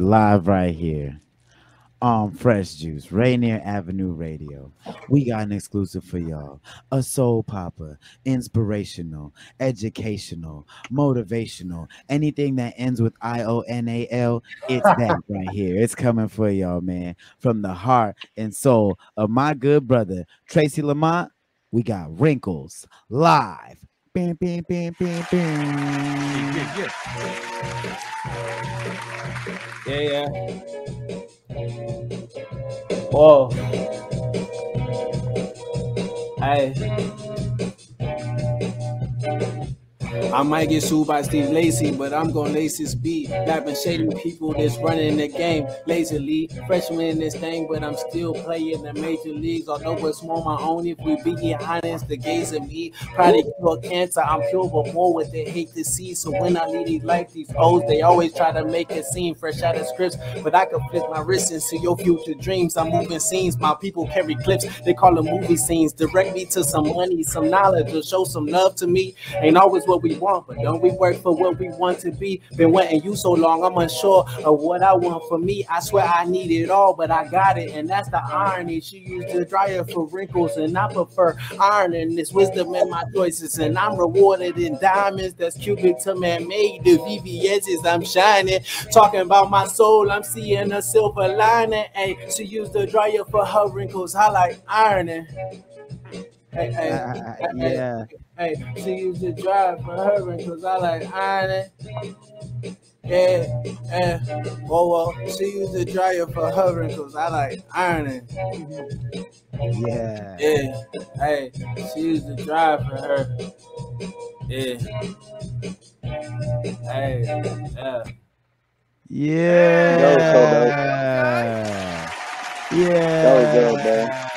live right here on Fresh Juice, Rainier Avenue Radio. We got an exclusive for y'all. A soul popper, inspirational, educational, motivational, anything that ends with I O N A L, it's that right here. It's coming for y'all, man. From the heart and soul of my good brother, Tracy Lamont, we got Wrinkles live. Bam, bam, bam, bam, bam. Yeah, yeah. Whoa. Hey. I might get sued by Steve Lacy, but I'm gonna lace this beat. Rapping shady people that's running the game lazily. Freshman in this thing, but I'm still playing the major leagues. Although it's more my own, if we be honest, the gaze of me. Probably cure cancer, I'm pure, but more what they hate to see. So when I lead these life, these O's, they always try to make it seem fresh out of scripts. But I can flip my wrist into your future dreams. I'm moving scenes, my people carry clips. They call them movie scenes. Direct me to some money, some knowledge, or show some love to me. Ain't always what we want, but don't we work for what we want to be? Been wanting you so long, I'm unsure of what I want for me. I swear I need it all, but I got it, and that's the irony. She used the dryer for wrinkles, and I prefer ironing. This wisdom in my choices, and I'm rewarded in diamonds. That's cubic to man made. The VVS's I'm shining. Talking about my soul, I'm seeing a silver lining. Hey, she used the dryer for her wrinkles. I like ironing. Hey, hey, Uh, yeah. Hey, she used to drive for her because I like ironing. Yeah, yeah. Whoa, whoa. She used to dryer for her because I like ironing. Yeah. Yeah. Hey, she used to drive for her. Yeah. Hey, yeah. Yeah. That was so Yeah. That was dope, man.